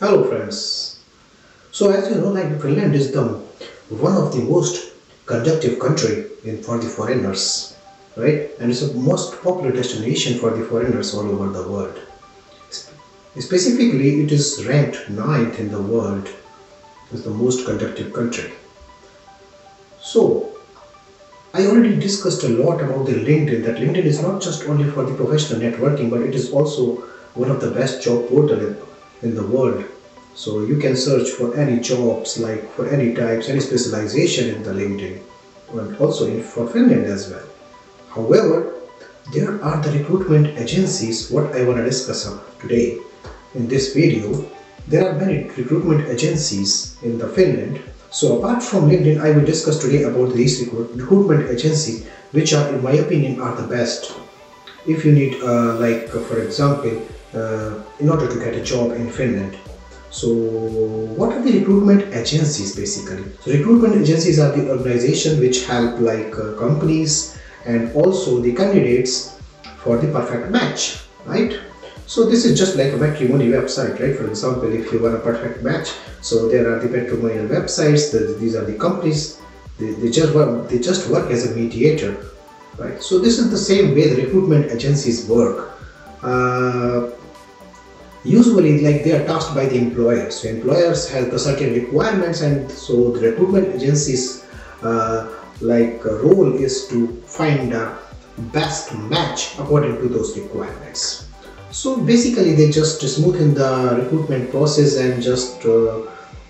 Hello friends. So as you know, like Finland is the one of the most conductive country in for the foreigners, right? And it's the most popular destination for the foreigners all over the world. Specifically, it is ranked ninth in the world as the most conductive country. So, I already discussed a lot about the LinkedIn. That LinkedIn is not just only for the professional networking, but it is also one of the best job portal in, the world. So you can search for any jobs, like for any types, any specialization in the LinkedIn, and also in, for Finland as well. However, there are the recruitment agencies. What I want to discuss today in this video, there are many recruitment agencies in the Finland. So apart from LinkedIn, I will discuss today about these recruitment agencies, which are, in my opinion, are the best. If you need, uh, like, uh, for example, uh, in order to get a job in Finland. So, what are the recruitment agencies basically? So, recruitment agencies are the organization which help like uh, companies and also the candidates for the perfect match, right? So this is just like a matrimony website, right? For example, if you want a perfect match, so there are the matrimonial websites. The, these are the companies. They, they just work. They just work as a mediator, right? So this is the same way the recruitment agencies work. Uh, usually, like they are tasked by the employers. So employers have certain requirements, and so the recruitment agencies uh, like role is to find a best match according to those requirements. So basically they just smoothen the recruitment process and just uh,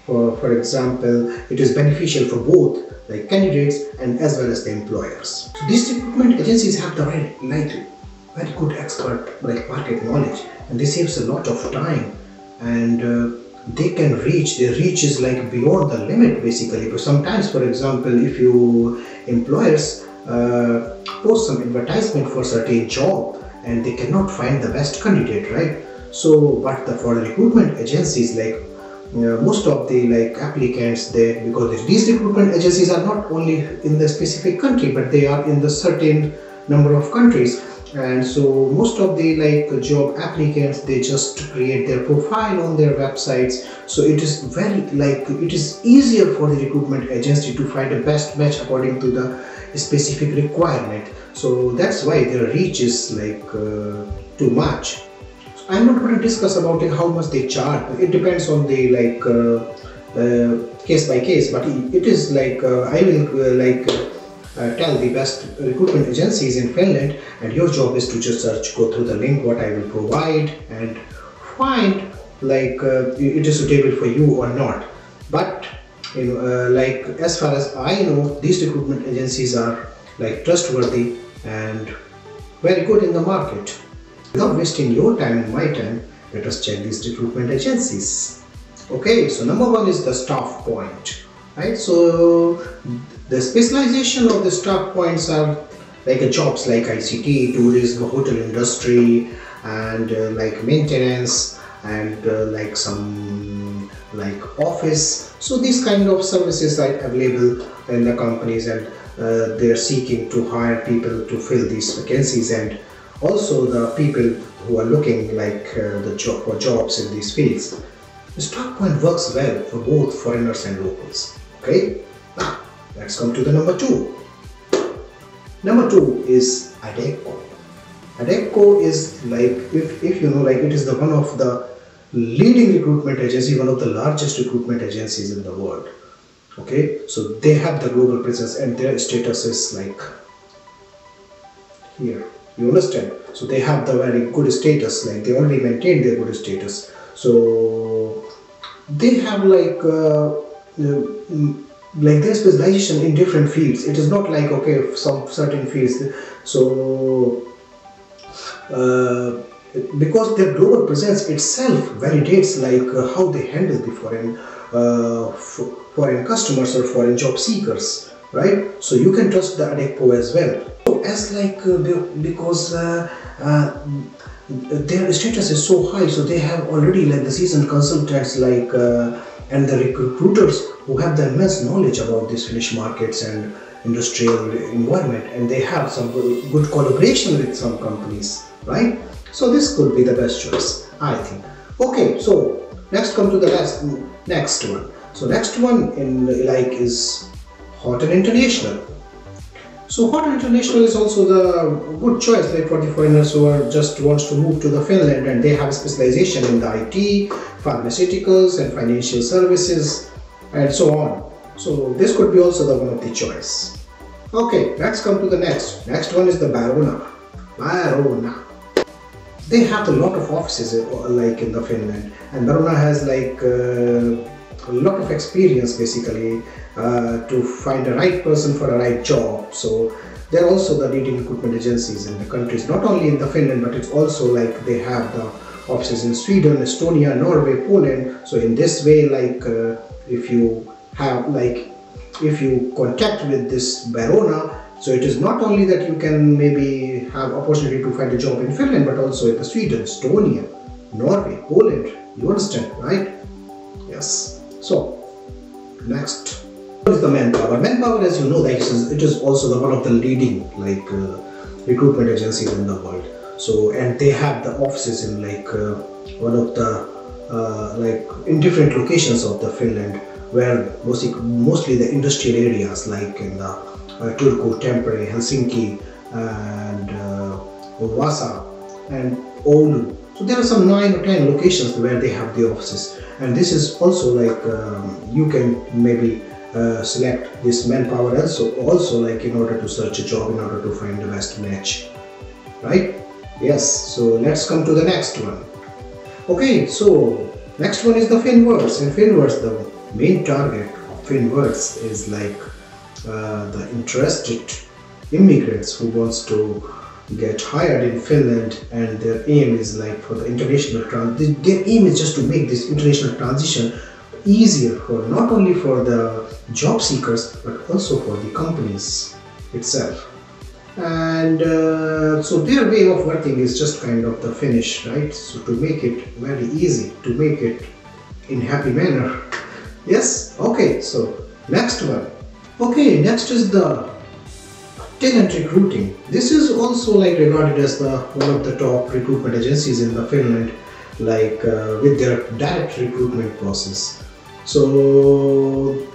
for, for example it is beneficial for both like candidates and as well as the employers. So these recruitment agencies have the right like very good expert like market knowledge. And this saves a lot of time. And uh, they can reach their reach is like beyond the limit basically. But sometimes for example if you employers uh, post some advertisement for certain job and they cannot find the best candidate right? So but the, for the recruitment agencies like uh, most of the like applicants there because these recruitment agencies are not only in the specific country but they are in the certain number of countries and so most of the like job applicants they just create their profile on their websites. So it is very like it is easier for the recruitment agency to find the best match according to the specific requirement. So that's why their reach is like uh, too much. I'm not going to discuss about how much they charge. It depends on the like uh, uh, case by case but it is like uh, i will uh, like tell the best recruitment agencies in finland and your job is to just search go through the link what i will provide and find like it is suitable for you or not but you know, uh, like as far as I know, these recruitment agencies are like trustworthy and very good in the market. Without wasting your time and my time, let us check these recruitment agencies. Okay, so number one is the staff point, right? So the specialization of the staff points are like jobs like ICT, tourism, hotel industry, and uh, like maintenance, and uh, like some like office so these kind of services are available in the companies and uh, they're seeking to hire people to fill these vacancies and also the people who are looking like uh, the job for jobs in these fields. The staff point works well for both foreigners and locals. Okay, now let's come to the number two. Number two is Adecco. Adecco is like if, if you know like it is the one of the leading recruitment agency, one of the largest recruitment agencies in the world. Okay, so they have the global presence and their status is like here. You understand? So they have the very good status, like they already maintain their good status. So they have like uh, uh, like their specialization in different fields. It is not like okay, some certain fields. So. Uh, because their global presence itself validates like uh, how they handle the foreign uh, foreign customers or foreign job seekers right so you can trust the Adecco as well so as like uh, because uh, uh, their status is so high so they have already like the seasoned consultants like uh, and the recruiters who have the immense knowledge about these Finnish markets and industrial environment and they have some good collaboration with some companies right? So this could be the best choice, I think. Okay, so next come to the last next one. So next one in like is Horton International so Horton International is also the good choice like for the foreigners who are just wants to move to the Finland and they have specialization in the IT, pharmaceuticals and financial services and so on. So this could be also the one of the choice. Okay, let's come to the next. Next one is the Barona. Barona. They have a lot of offices uh, like in the Finland and Barona has like uh, a lot of experience basically uh, to find the right person for a right job. So they're also the leading recruitment agencies in the countries, not only in the Finland, but it's also like they have the offices in Sweden, Estonia, Norway, Poland. So in this way, like uh, if you have like if you contact with this Barona, so it is not only that you can maybe have opportunity to find a job in Finland, but also in Sweden, Estonia, Norway, Poland. You understand, right? Yes. So, next what is the manpower? Manpower, as you know, that it is also the one of the leading like uh, recruitment agencies in the world. So, and they have the offices in like uh, one of the uh, like in different locations of the Finland, where mostly mostly the industrial areas like in the uh, Turku, Tampere, Helsinki, and uh, Vasa, and Oulu. So there are some nine or ten locations where they have the offices. And this is also like um, you can maybe uh, select this manpower also also like in order to search a job in order to find the best match. Right? Yes. So let's come to the next one. Okay. So next one is the Finnwards and Finnwards the main target of Finnwards is like uh, the interested immigrants who wants to get hired in Finland and their aim is like for the international trans their aim is just to make this international transition easier for not only for the job seekers but also for the companies itself. And uh, so their way of working is just kind of the Finnish right? So to make it very easy to make it in happy manner. Yes? Okay so next one. Okay next is the talent recruiting. This is also like regarded as the one of the top recruitment agencies in the Finland, like uh, with their direct recruitment process. So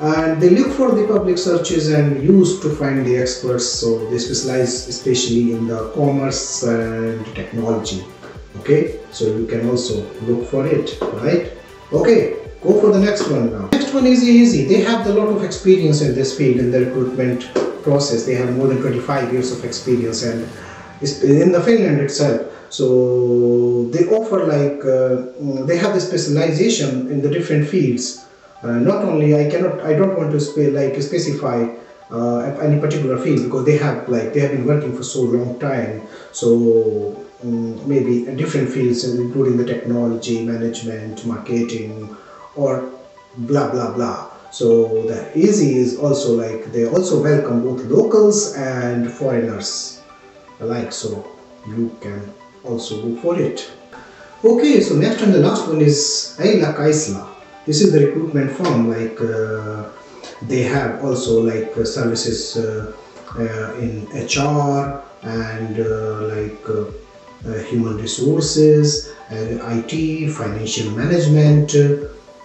and they look for the public searches and use to find the experts. So they specialize especially in the commerce and technology. Okay, so you can also look for it, right? Okay, go for the next one now. Next one is Eezy. They have a lot of experience in this field in the recruitment process. They have more than 25 years of experience and in the Finland itself. So they offer like, uh, they have the specialization in the different fields. Uh, not only I cannot, I don't want to spe like specify uh, any particular field because they have like, they have been working for so long time. So um, maybe different fields including the technology, management, marketing or blah blah blah. So the Eezy is also like they also welcome both locals and foreigners alike. So you can also go for it. Okay, so next and the last one is Eila Kaisla. This is the recruitment firm. Like uh, they have also like uh, services uh, uh in HR and uh, like uh, human resources, and IT, financial management,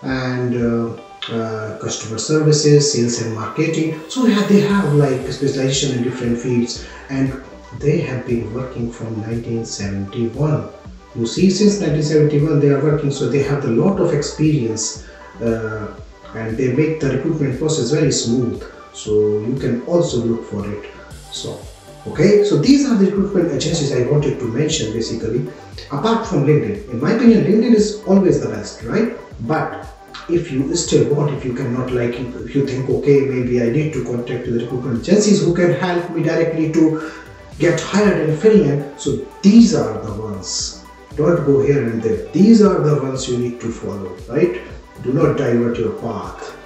and uh, customer services, sales and marketing. So they have like specialization in different fields and they have been working from 1971. You see, since 1971 they are working, so they have a lot of experience uh, and they make the recruitment process very smooth. So you can also look for it. So okay, so these are the recruitment agencies I wanted to mention basically. Apart from LinkedIn, in my opinion, LinkedIn is always the best, right? But if you still want, if you cannot like, if you think, okay, maybe I need to contact the recruitment agencies who can help me directly to get hired in Finland. So these are the ones. Don't go here and there. These are the ones you need to follow, right? Do not divert your path.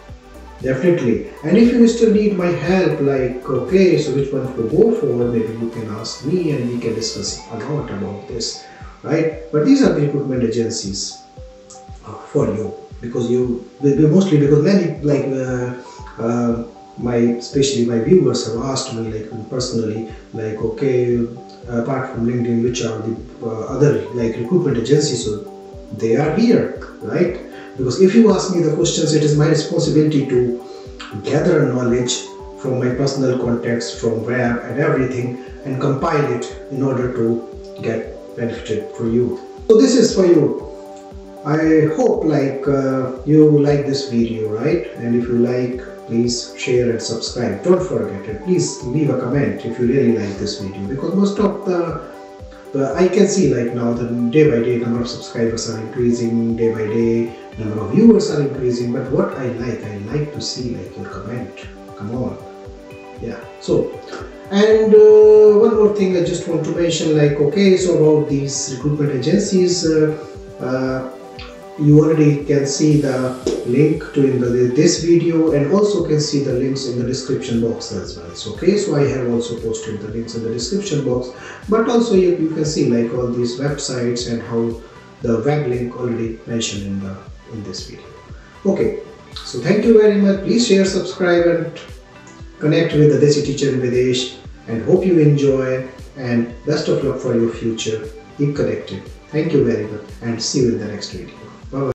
Definitely. And if you still need my help, like, okay, so which one to go for, maybe you can ask me and we can discuss a lot about this, right? But these are the recruitment agencies uh, for you because you mostly because many like uh, uh, my especially my viewers have asked me like personally like okay apart from linkedin which are the uh, other like recruitment agencies so they are here, right? Because if you ask me the questions, it is my responsibility to gather knowledge from my personal context, from where and everything, and compile it in order to get benefited for you. So this is for you. I hope like uh, you like this video, right? And if you like, please share and subscribe. Don't forget it. Please leave a comment if you really like this video because most of the but I can see like now the day by day number of subscribers are increasing day by day number of viewers are increasing but what I like I like to see like your comment come on yeah so and uh, one more thing I just want to mention like okay so about these recruitment agencies uh, uh, you already can see the link to in the, this video and also can see the links in the description box as well. So okay so i have also posted the links in the description box. But also you, you can see like all these websites and how the web link already mentioned in the in this video. Okay so thank you very much. Please share subscribe and connect with the Desi teacher in Videsh and hope you enjoy and best of luck for your future keep connected. Thank you very much and see you in the next video